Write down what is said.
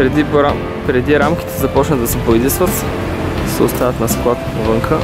преди, преди рамките започнат да се поядисват, се оставят на склад навънка.